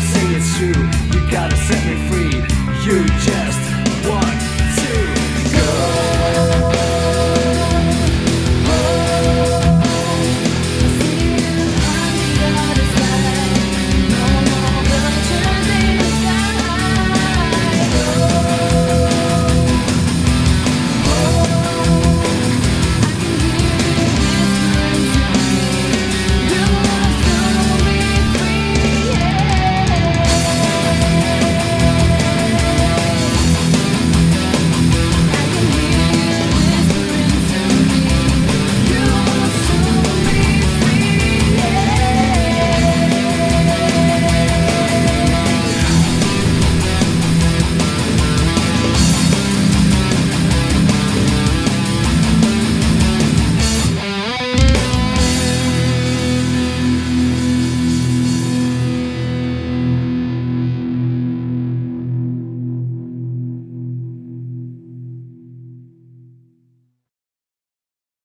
say it's true